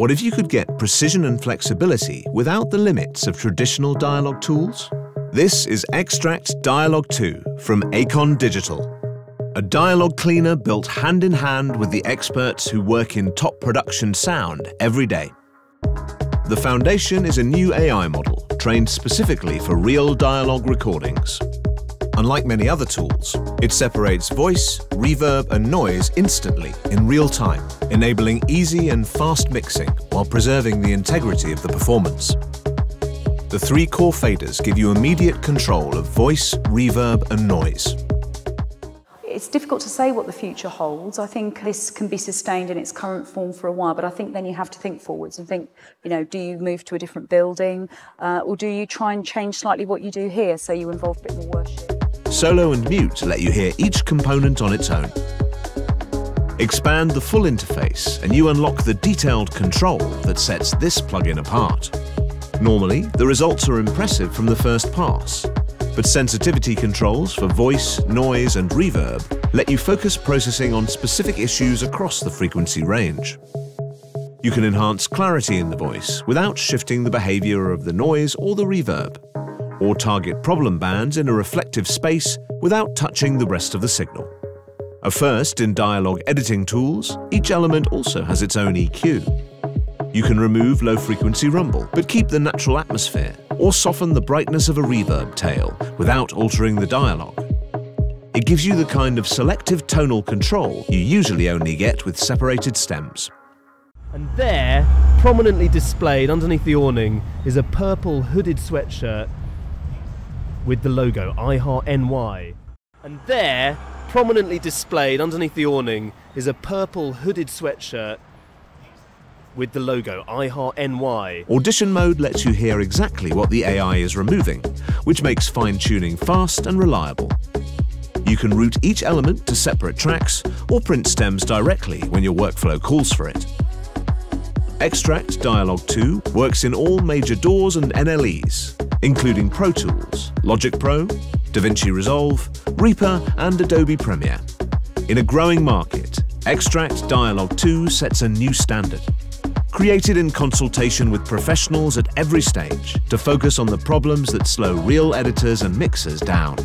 What if you could get precision and flexibility without the limits of traditional dialogue tools? This is Extract Dialogue 2 from Acon Digital. A dialogue cleaner built hand in hand with the experts who work in top production sound every day. The foundation is a new AI model trained specifically for real dialogue recordings. Unlike many other tools, it separates voice, reverb and noise instantly in real time, enabling easy and fast mixing while preserving the integrity of the performance. The three core faders give you immediate control of voice, reverb and noise. It's difficult to say what the future holds. I think this can be sustained in its current form for a while, but I think then you have to think forwards and think, you know, do you move to a different building uh, or do you try and change slightly what you do here so you involve a bit more worship? Solo and Mute let you hear each component on its own. Expand the full interface and you unlock the detailed control that sets this plugin apart. Normally, the results are impressive from the first pass, but sensitivity controls for voice, noise and reverb let you focus processing on specific issues across the frequency range. You can enhance clarity in the voice without shifting the behavior of the noise or the reverb or target problem bands in a reflective space without touching the rest of the signal. A first in dialogue editing tools, each element also has its own EQ. You can remove low-frequency rumble, but keep the natural atmosphere, or soften the brightness of a reverb tail without altering the dialogue. It gives you the kind of selective tonal control you usually only get with separated stems. And there, prominently displayed underneath the awning, is a purple hooded sweatshirt with the logo iHeart NY. And there, prominently displayed underneath the awning, is a purple hooded sweatshirt with the logo iHeart NY. Audition mode lets you hear exactly what the AI is removing, which makes fine-tuning fast and reliable. You can route each element to separate tracks or print stems directly when your workflow calls for it. Extract Dialogue 2 works in all major DAWs and NLEs, including Pro Tools, Logic Pro, DaVinci Resolve, Reaper and Adobe Premiere. In a growing market, Extract Dialogue 2 sets a new standard. Created in consultation with professionals at every stage to focus on the problems that slow real editors and mixers down.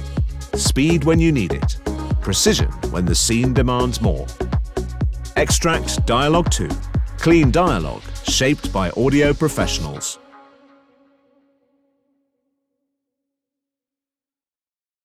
Speed when you need it, precision when the scene demands more. Extract Dialogue 2, clean dialogue shaped by audio professionals.